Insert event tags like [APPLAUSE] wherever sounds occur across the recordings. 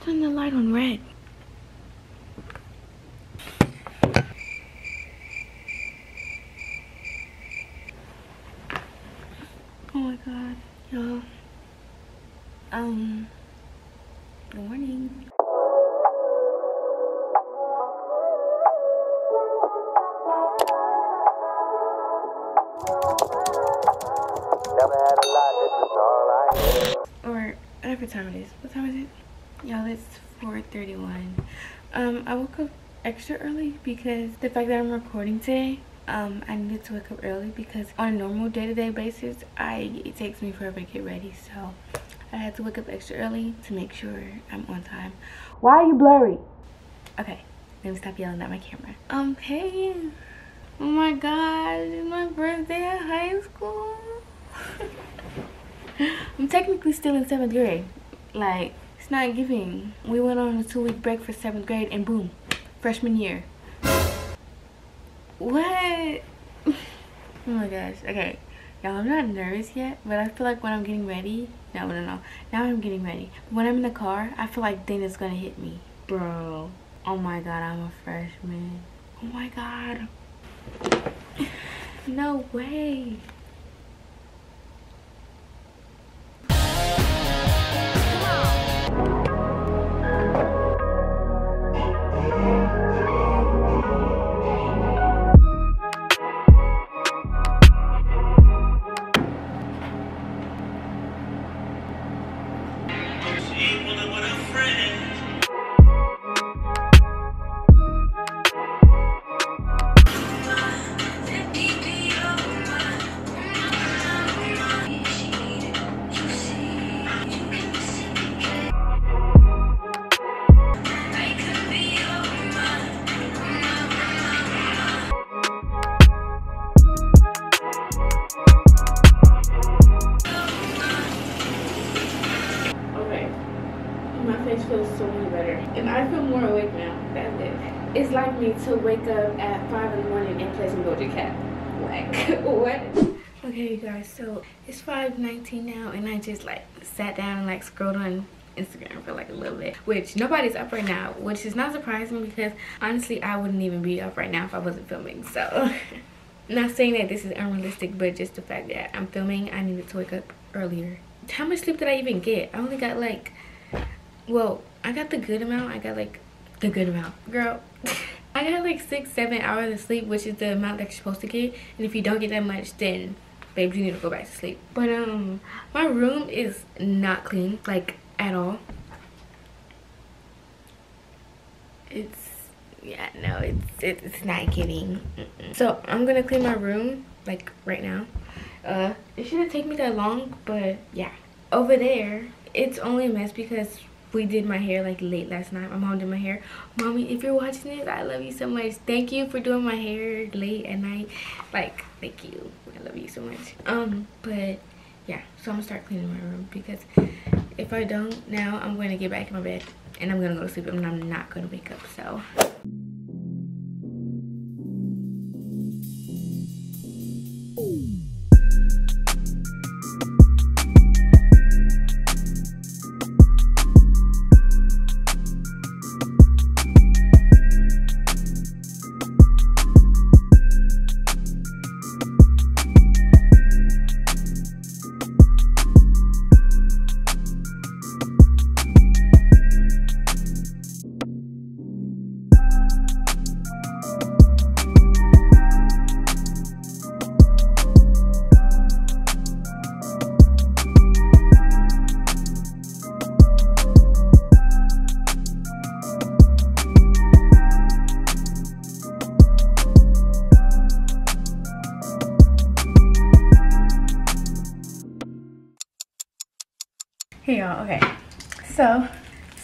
Turn the light on red. Whatever time it is. What time is it? Y'all, it's 4.31. Um, I woke up extra early because the fact that I'm recording today, um, I needed to wake up early because on a normal day-to-day basis, I it takes me forever to get ready. So I had to wake up extra early to make sure I'm on time. Why are you blurry? Okay, let me stop yelling at my camera. Um, hey. Oh my god, it's my birthday at high school. [LAUGHS] [LAUGHS] I'm technically still in seventh grade. Like, it's not giving. We went on a two week break for seventh grade and boom, freshman year. What? [LAUGHS] oh my gosh. Okay. Y'all, I'm not nervous yet, but I feel like when I'm getting ready, no, no, no. Now I'm getting ready. When I'm in the car, I feel like it's gonna hit me. Bro. Oh my god, I'm a freshman. Oh my god. [SIGHS] No way. Okay. And I feel more awake now. That's it. It's like me to wake up at 5 in the morning and play some Doja Cat. Like, [LAUGHS] what? Okay, you guys, so it's 5.19 now, and I just, like, sat down and, like, scrolled on Instagram for, like, a little bit. Which, nobody's up right now, which is not surprising because, honestly, I wouldn't even be up right now if I wasn't filming, so... [LAUGHS] not saying that this is unrealistic, but just the fact that I'm filming, I needed to wake up earlier. How much sleep did I even get? I only got, like, well, I got the good amount. I got like the good amount. Girl, [LAUGHS] I got like six, seven hours of sleep, which is the amount that you're supposed to get. And if you don't get that much, then babe, you need to go back to sleep. But um, my room is not clean, like at all. It's yeah, no, it's it's, it's not kidding. Mm -mm. So I'm gonna clean my room like right now. Uh, it shouldn't take me that long, but yeah. Over there, it's only a mess because we did my hair like late last night. My mom did my hair. Mommy, if you're watching this, I love you so much. Thank you for doing my hair late at night. Like, thank you. I love you so much. Um, but yeah, so I'm gonna start cleaning my room because if I don't now, I'm gonna get back in my bed and I'm gonna go to sleep and I'm not gonna wake up. So.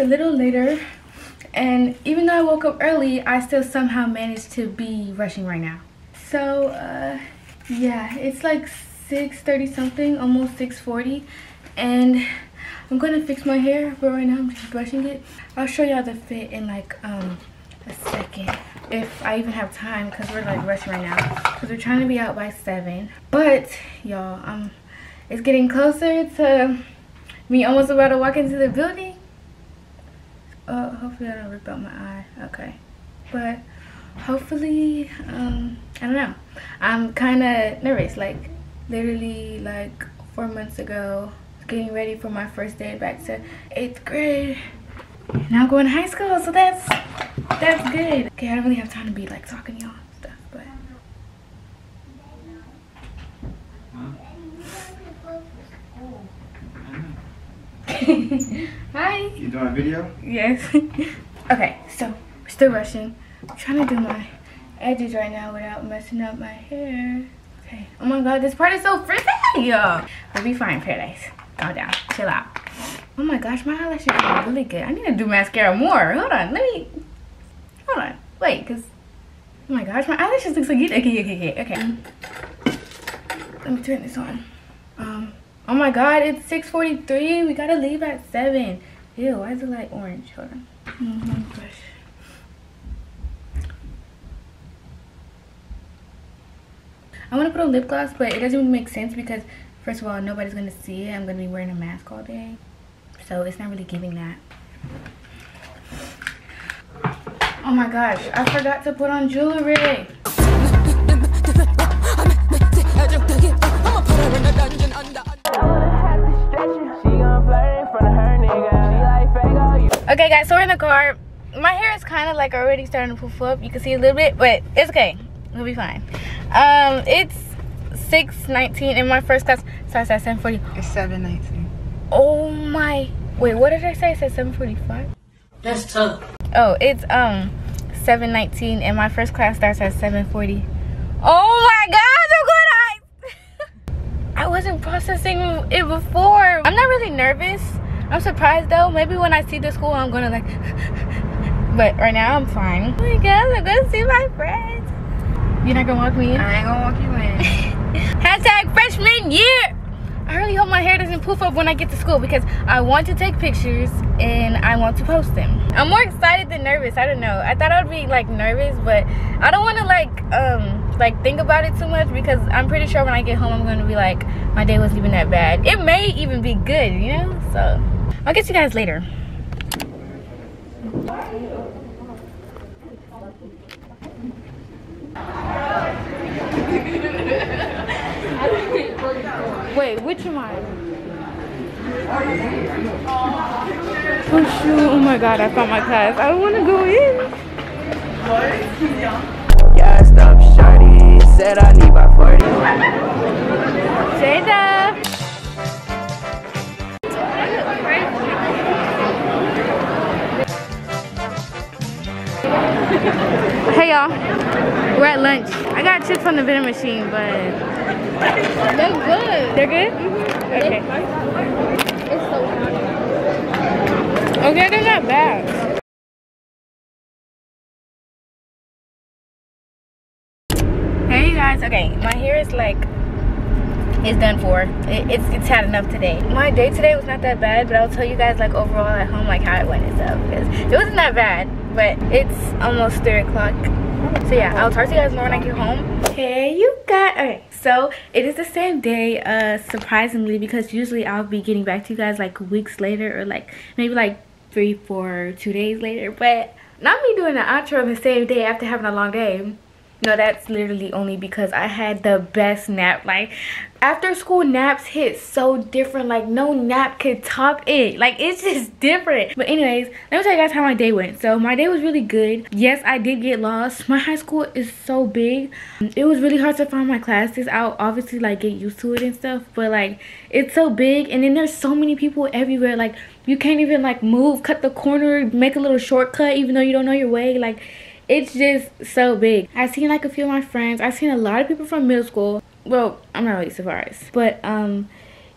A little later and even though I woke up early, I still somehow managed to be rushing right now. So, uh, yeah, it's like 6.30 something, almost 6.40 and I'm gonna fix my hair, but right now I'm just brushing it. I'll show y'all the fit in like um, a second if I even have time because we're like rushing right now because we're trying to be out by 7. But y'all, um, it's getting closer to me almost about to walk into the building. Oh, hopefully I don't rip out my eye. Okay. But hopefully, um, I don't know. I'm kind of nervous. Like, literally, like, four months ago, getting ready for my first day back to eighth grade. Now I'm going to high school, so that's that's good. Okay, I don't really have time to be like talking y'all stuff, but. [LAUGHS] You doing a video? Yes. [LAUGHS] okay, so still rushing. I'm trying to do my edges right now without messing up my hair. Okay. Oh my god, this part is so frizzy. We'll be fine, Paradise. Calm down. Chill out. Oh my gosh, my eyelashes are really good. I need to do mascara more. Hold on. Let me Hold on. Wait, because... Oh my gosh, my eyelashes look so good. Okay, okay, okay, okay. Let me turn this on. Um, oh my god, it's 6.43. We gotta leave at 7. Ew, why is it like orange? Hold on. My gosh. I want to put on lip gloss, but it doesn't make sense because, first of all, nobody's going to see it. I'm going to be wearing a mask all day. So it's not really giving that. Oh my gosh, I forgot to put on jewelry. Car. My hair is kind of like already starting to poof up. You can see a little bit, but it's okay. We'll be fine. Um, it's 6.19 and my first class starts at 7.40. It's 7.19. Oh my, wait, what did I say? I said 7.45? That's tough. Oh, it's um 7:19 and my first class starts at 7:40. Oh my god, so good I I wasn't processing it before. I'm not really nervous. I'm surprised though. Maybe when I see the school I'm gonna like [LAUGHS] but right now I'm fine. Oh my god, I'm gonna see my friends. You're not gonna walk me in? I ain't gonna walk you in. [LAUGHS] Hashtag freshman year! I really hope my hair doesn't poof up when I get to school because I want to take pictures and I want to post them. I'm more excited than nervous. I don't know. I thought I would be like nervous, but I don't want to like um like think about it too much because I'm pretty sure when I get home I'm going to be like my day wasn't even that bad. It may even be good, you know? So I'll get you guys later. [LAUGHS] Wait, which am I? Oh shoot, oh my god, I found my class. I don't want to go in. Shorty. Said I need my 40. Jada. Hey y'all, we're at lunch. I got chips on the vending machine, but they're good. They're good? Mm-hmm. Okay. Okay, they're not bad. Guys, okay, my hair is like it's done for. It, it's it's had enough today. My day today was not that bad, but I'll tell you guys like overall at home like how it went and stuff because it wasn't that bad. But it's almost three o'clock. So yeah, I'll talk to you guys more when I get home. Hey you guys. Okay, so it is the same day, uh, surprisingly, because usually I'll be getting back to you guys like weeks later or like maybe like three, four, two days later. But not me doing the outro the same day after having a long day. No, that's literally only because I had the best nap. Like, after school naps hit so different. Like, no nap could top it. Like, it's [LAUGHS] just different. But anyways, let me tell you guys how my day went. So, my day was really good. Yes, I did get lost. My high school is so big. It was really hard to find my classes. I'll obviously, like, get used to it and stuff. But, like, it's so big. And then there's so many people everywhere. Like, you can't even, like, move, cut the corner, make a little shortcut even though you don't know your way. Like, it's just so big. I've seen like a few of my friends. I've seen a lot of people from middle school. Well, I'm not really surprised. But um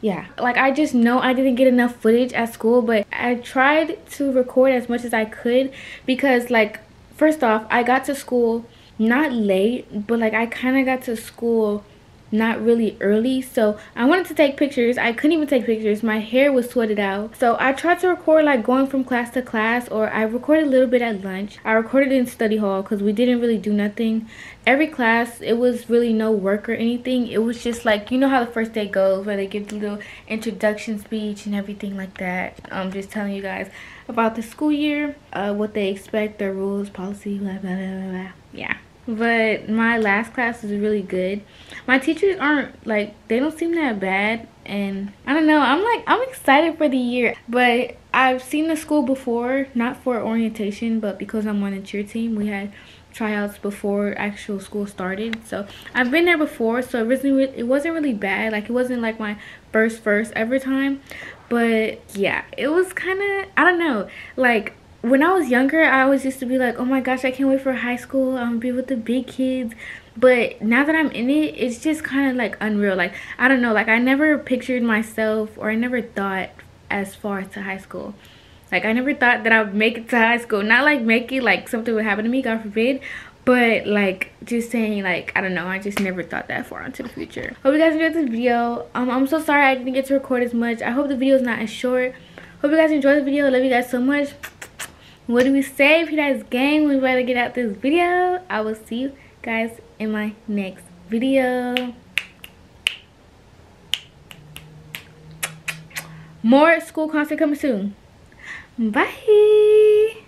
yeah, like I just know I didn't get enough footage at school, but I tried to record as much as I could because like first off, I got to school not late, but like I kind of got to school not really early so i wanted to take pictures. I couldn't even take pictures. My hair was sweated out. So i tried to record like going from class to class or i recorded a little bit at lunch. I recorded in study hall because we didn't really do nothing. Every class it was really no work or anything. It was just like you know how the first day goes where they give the little introduction speech and everything like that. I'm just telling you guys about the school year uh, what they expect their rules policy blah blah blah blah, blah. yeah but my last class was really good. My teachers aren't like they don't seem that bad and i don't know i'm like i'm excited for the year. But i've seen the school before not for orientation but because i'm on a cheer team we had tryouts before actual school started. So i've been there before so it wasn't re it wasn't really bad like it wasn't like my first first ever time. But yeah it was kind of i don't know like when I was younger, I always used to be like, oh my gosh, I can't wait for high school. I'm gonna be with the big kids. But now that I'm in it, it's just kind of like unreal. Like, I don't know, like I never pictured myself or I never thought as far to high school. Like, I never thought that I would make it to high school. Not like make it like something would happen to me, God forbid. But like, just saying like, I don't know, I just never thought that far into the future. Hope you guys enjoyed this video. Um, I'm so sorry I didn't get to record as much. I hope the video is not as short. Hope you guys enjoyed the video. Love you guys so much what do we say if you guys gang we better get out this video. I will see you guys in my next video. More school content coming soon. Bye